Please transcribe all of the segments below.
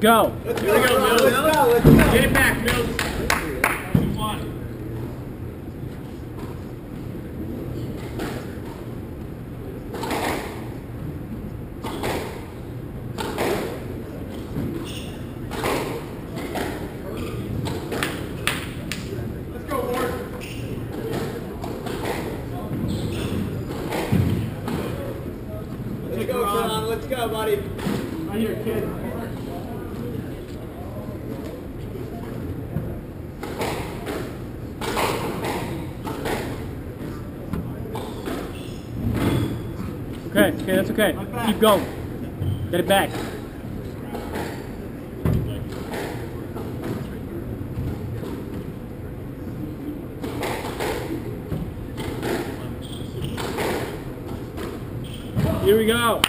Let's go. Let's go, Mills. Let's go. Let's go. Get it back, Mills. Let's go, buddy. Right here, kid. Okay, okay, that's okay. Keep going. Get it back. Here we go.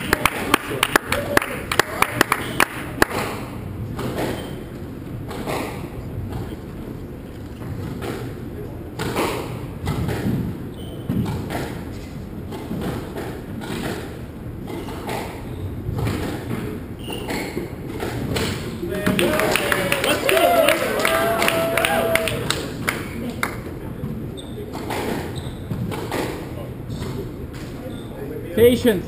Patience.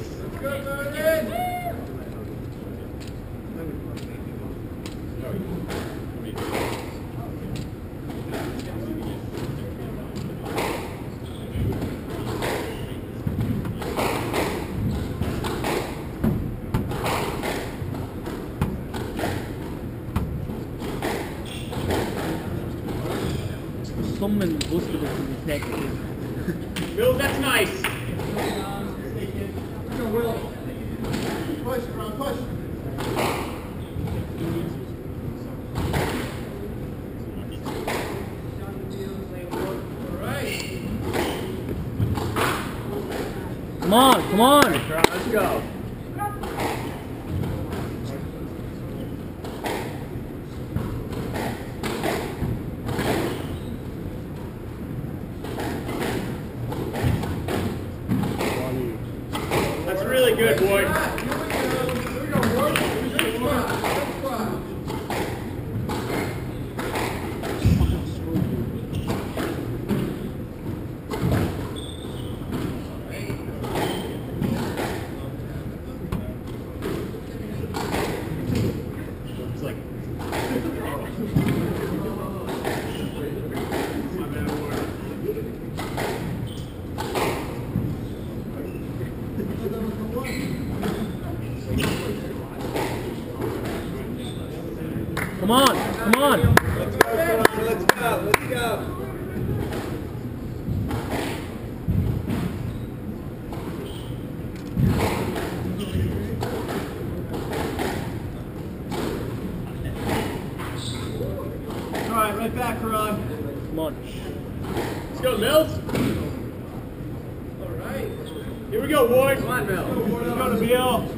Someone boosted it to the tech. Mills, that's nice. Come on, come on. Let's go. Come on, come on. Let's go, Sean. Let's go. Let's go. All right, right back, Ron. Come on. Let's go, Mills. All right. Here we go, Ward. Come on, Mills. Let's go to Bill.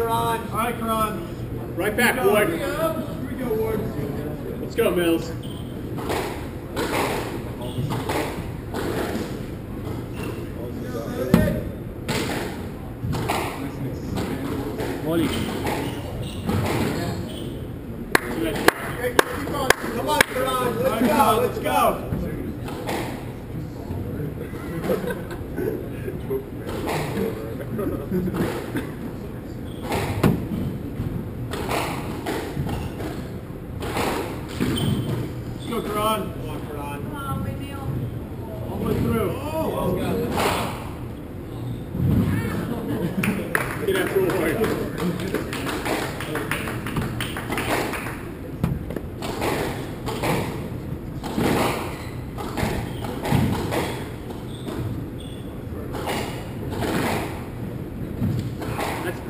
Let's go, Karan. All right, Karan. Right back, Ward. Here we go, Ward. Let's go, Mills. volley Okay, keep on. Come on, Karan. All right, Karan, let's go. Let's go, Karan.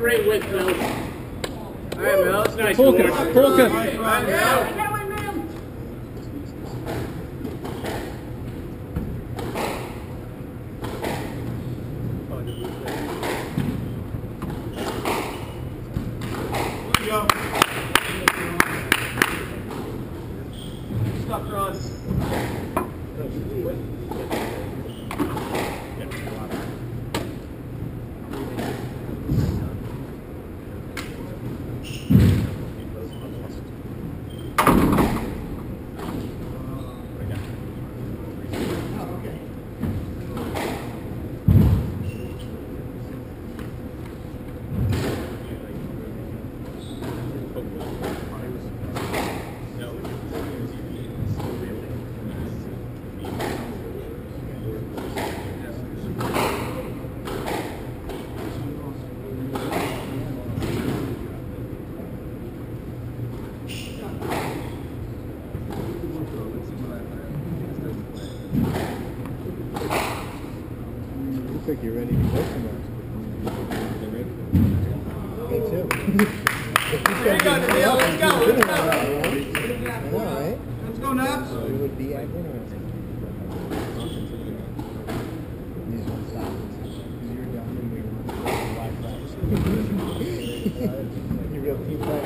great width, Mills. All right. Nice. Ward. focus. All right, Mills. Go. Stop draws. You're ready to go somewhere. Me too. You go, Nabil. Let's go. Let's go. Know, right? Let's go, Naps. It would be interesting. These ones stop. 'Cause you were down and we were live back. You real team player.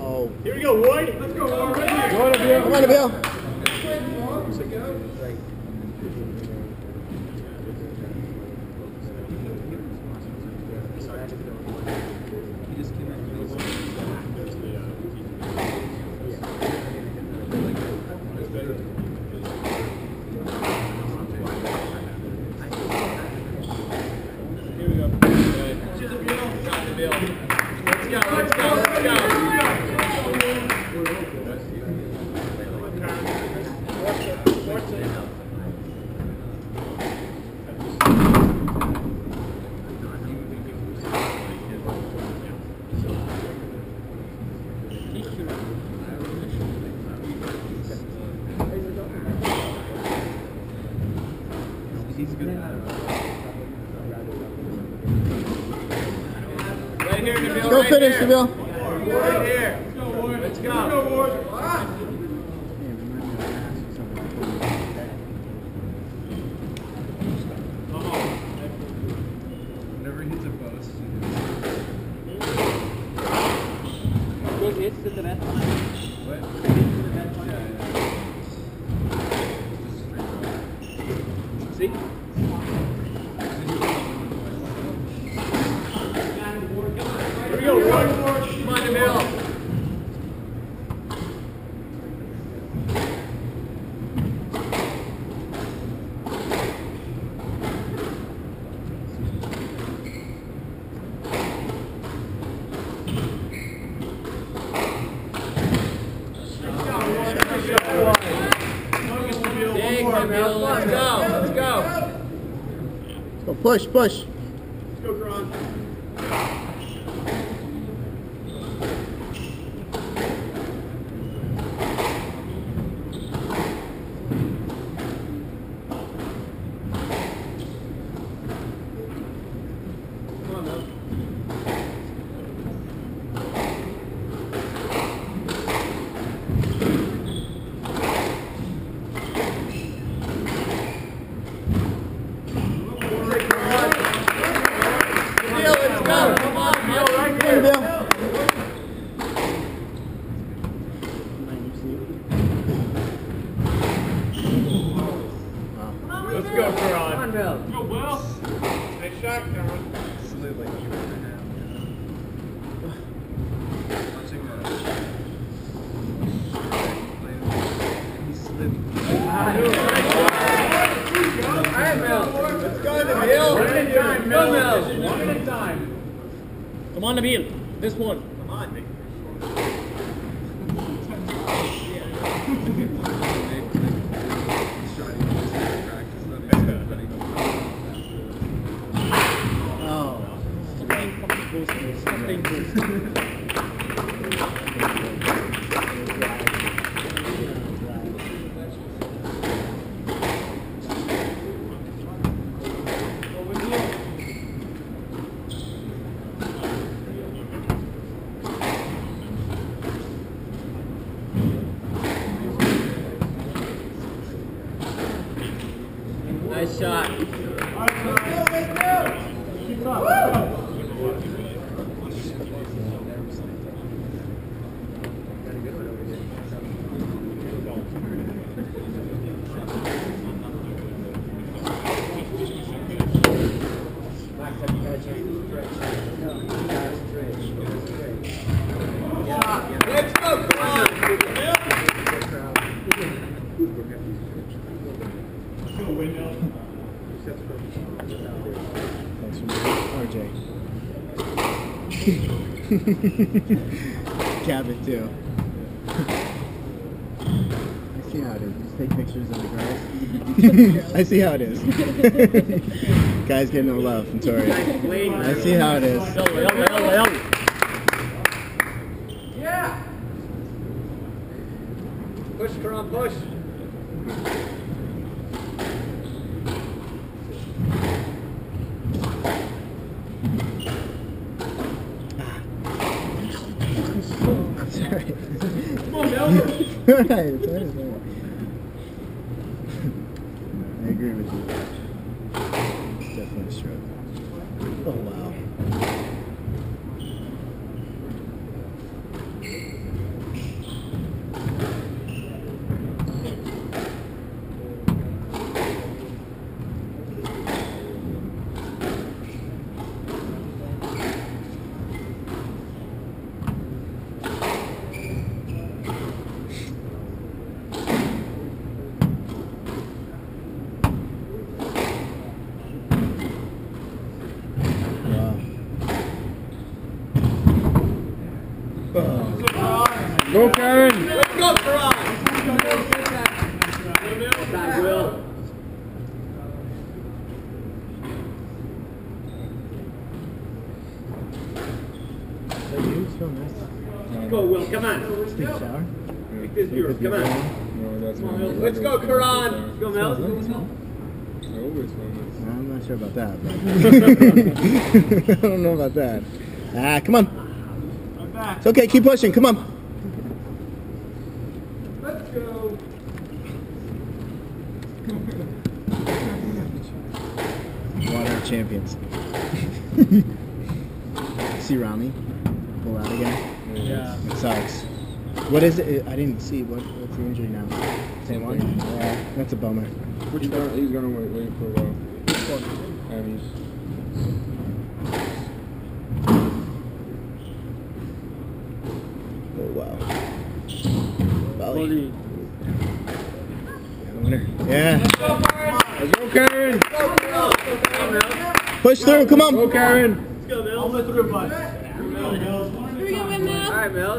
Oh. Here we go, Ward. Let's go, Ward. Right here. Come on, Nabil. Come on, Nabil. Let's go. Let's go. Let's go. Right here, Nabil. Go finish, here. Push, push. A time, Mel. Go, Mel. One at a time. Come on, Nabil. This one. Come on, Nick. He's trying to use it in practice, but he- Oh. Something fucking close to this. Something close. Shot. Keep it up. Let's go. Let's go, come on. Go, Winmill. Thanks for RJ. Cabot too. I see how it is. Just take pictures of the girls. I see how it is. Guys get no love from Tori. I see how it is. Yalla, yalla, yalla, yalla. Push, Karan, push. Sorry. Come on, Mel. Alright, it's alright, it's alright. I agree with you. It's definitely a stroke. Oh wow. Wow. Go, Karan. Let's go, Karan. Back, Will. Is that you? It's so nice. Let's go, Will. Come on. Take a shower. Take this yours. Come on. No, that's not. Let's go, Karan. Let's go, Mel. I always I'm not sure about that, but I don't know about that. Ah, come on. I'm back. It's okay. Keep pushing. Come on. Let's go. Water champions. see Rami pull out again. Yeah. It sucks. What is it? I didn't see. What, what's the injury now? Same one? Yeah, that's a bummer. He's gonna, he's gonna wait, wait for uh, a while. And he's. Oh, wow. Body. Bali. Winner. Yeah. Let's go, Karan! Push through. Come on. Go, Karan! Let's go, I'll Mel. let through, bud. There we go. Here we go, Winmill. All right, Mel.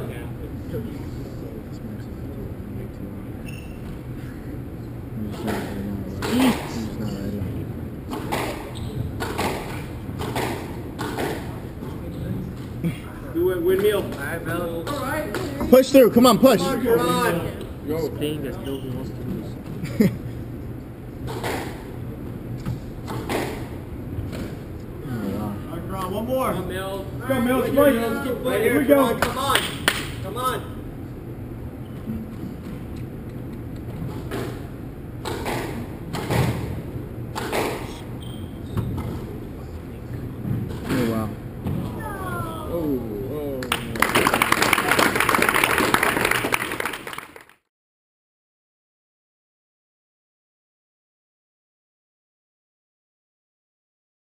He's not. Do it, Winmill. All right, Mel. Push through. Come on, push. Come on, Karan. Go! Thing that nobody wants to lose. Oh, wow. All right, Karan, one more. Come on, Mel. Let's go, Mel. It's right. Right here, we go. Come on. Come on.